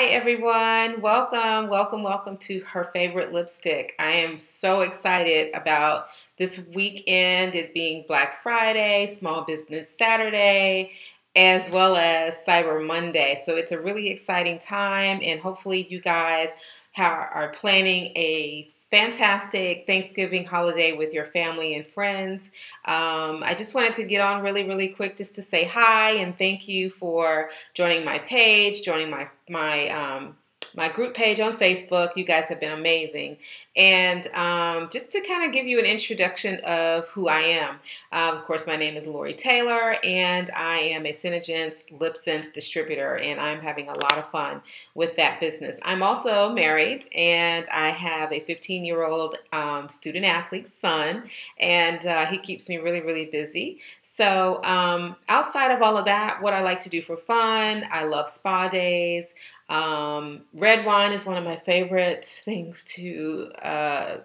Hi everyone, welcome, welcome, welcome to her favorite lipstick. I am so excited about this weekend, it being Black Friday, Small Business Saturday, as well as Cyber Monday. So it's a really exciting time, and hopefully, you guys are planning a fantastic Thanksgiving holiday with your family and friends. Um, I just wanted to get on really, really quick just to say hi and thank you for joining my page, joining my my um, my group page on Facebook. You guys have been amazing. And um, just to kind of give you an introduction of who I am. Um, of course, my name is Lori Taylor, and I am a Senegence Lip Sense distributor, and I'm having a lot of fun with that business. I'm also married, and I have a 15 year old um, student athlete son, and uh, he keeps me really, really busy. So, um, outside of all of that, what I like to do for fun, I love spa days. Um, red wine is one of my favorite things to uh,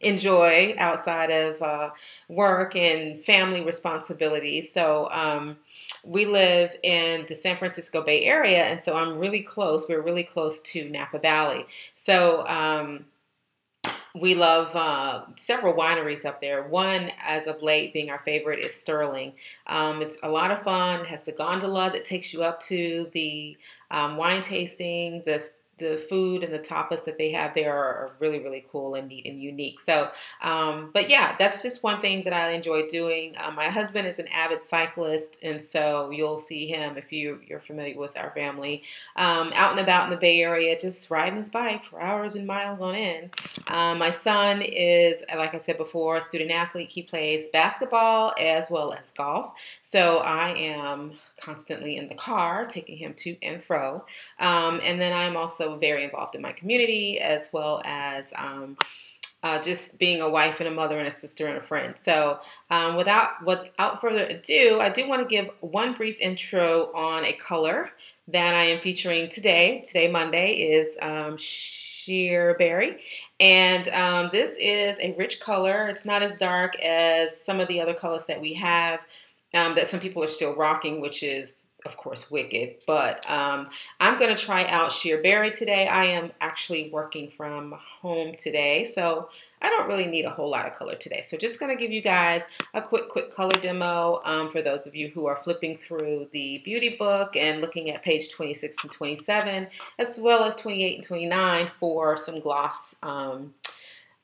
enjoy outside of uh, work and family responsibilities. So, um, we live in the San Francisco Bay Area, and so I'm really close. We're really close to Napa Valley. So, um, we love uh, several wineries up there. One, as of late, being our favorite is Sterling. Um, it's a lot of fun. It has the gondola that takes you up to the um, wine tasting. The the food and the tapas that they have there are, really really cool and neat and unique. So um, but yeah that's just one thing that i enjoy doing. Uh, my husband is an avid cyclist and so you'll see him if you you're familiar with our family. Um, out and about in the bay area just riding his bike for hours and miles on end. Um, my son is like i said before a student athlete. He plays basketball as well as golf. So i am constantly in the car, taking him to and fro. Um, and then I'm also very involved in my community as well as um, uh, just being a wife and a mother and a sister and a friend. So, um, without without further ado, I do want to give one brief intro on a color that I am featuring today. Today, Monday, is um, sheer berry, and um, this is a rich color. It's not as dark as some of the other colors that we have um, that some people are still rocking, which is of course wicked. But um, i'm going to try out sheer berry today. I am actually working from home today so i don't really need a whole lot of color today. So just going to give you guys a quick quick color demo um, for those of you who are flipping through the beauty book and looking at page 26 and 27 as well as 28 and 29 for some gloss um,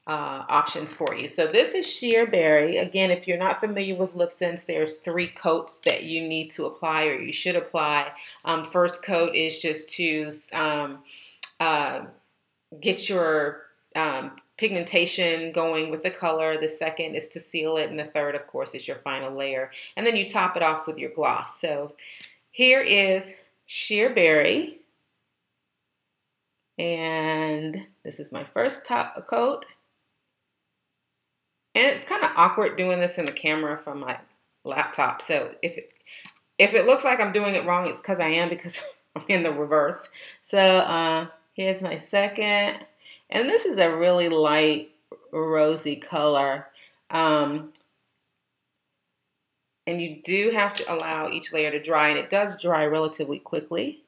uh, options for you. So this is Sheer Berry. Again, if you're not familiar with Lip Sense, there's three coats that you need to apply or you should apply. Um, first coat is just to um, uh, get your um, pigmentation going with the color. The second is to seal it. And the third, of course, is your final layer. And then you top it off with your gloss. So here is Sheer Berry. And this is my first top coat. And it's kind of awkward doing this in the camera from my laptop. So if it, if it looks like I'm doing it wrong, it's because I am because I'm in the reverse. So uh, here's my second. And this is a really light rosy color. Um, and you do have to allow each layer to dry, and it does dry relatively quickly.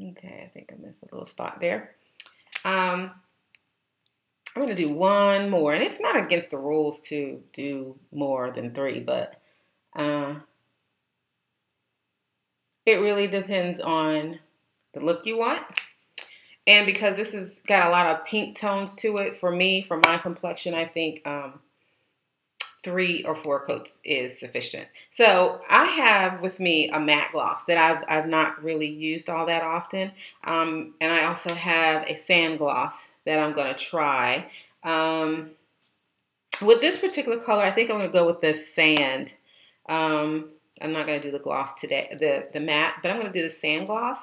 Okay, I think I missed a little spot there. Um, I'm going to do one more. And it's not against the rules to do more than three, but uh, it really depends on the look you want. And because this has got a lot of pink tones to it, for me, for my complexion, I think um, three or four coats is sufficient. So I have with me a matte gloss that I've, I've not really used all that often. Um, and I also have a sand gloss that I'm going to try. Um, with this particular color, I think I'm going to go with the sand. Um, I'm not going to do the gloss today, the, the matte, but I'm going to do the sand gloss.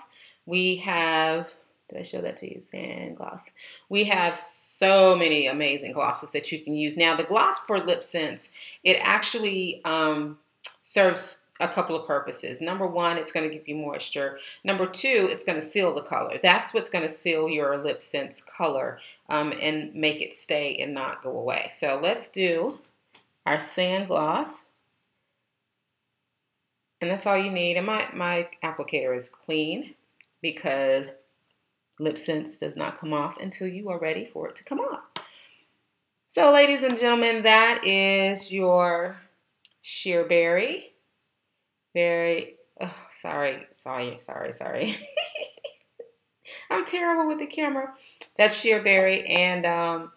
We have, did I show that to you? Sand gloss. We have so many amazing glosses that you can use. Now, the gloss for Lip Sense, it actually um, serves a couple of purposes. Number one, it's going to give you moisture. Number two, it's going to seal the color. That's what's going to seal your lip sense color um, and make it stay and not go away. So let's do our sand gloss. And that's all you need. And my, my applicator is clean because lip sense does not come off until you are ready for it to come off. So, ladies and gentlemen, that is your sheer berry. Very, oh, sorry, sorry, sorry, sorry. I'm terrible with the camera. That's sheer berry. And um,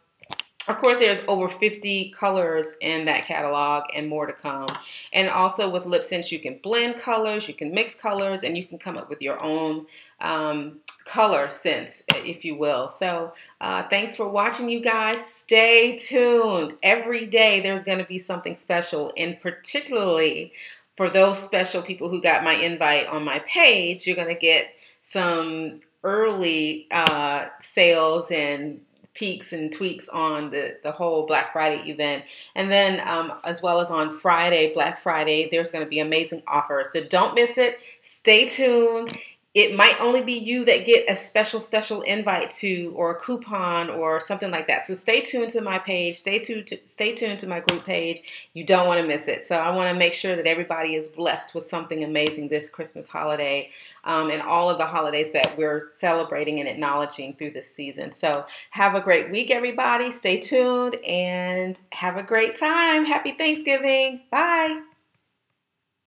of course, there's over 50 colors in that catalog and more to come. And also with Lip Sense, you can blend colors, you can mix colors, and you can come up with your own um, color sense, if you will. So uh, thanks for watching, you guys. Stay tuned. Every day there's going to be something special, and particularly for those special people who got my invite on my page, you're going to get some early uh, sales and peeks and tweaks on the, the whole Black Friday event. And then, um, as well as on Friday, Black Friday, there's going to be amazing offers. So don't miss it. Stay tuned it might only be you that get a special special invite to or a coupon or something like that. So stay tuned to my page. Stay tuned to, stay tuned to my group page. You don't want to miss it. So i want to make sure that everybody is blessed with something amazing this christmas holiday um, and all of the holidays that we're celebrating and acknowledging through this season. So have a great week everybody. Stay tuned and have a great time. Happy thanksgiving. Bye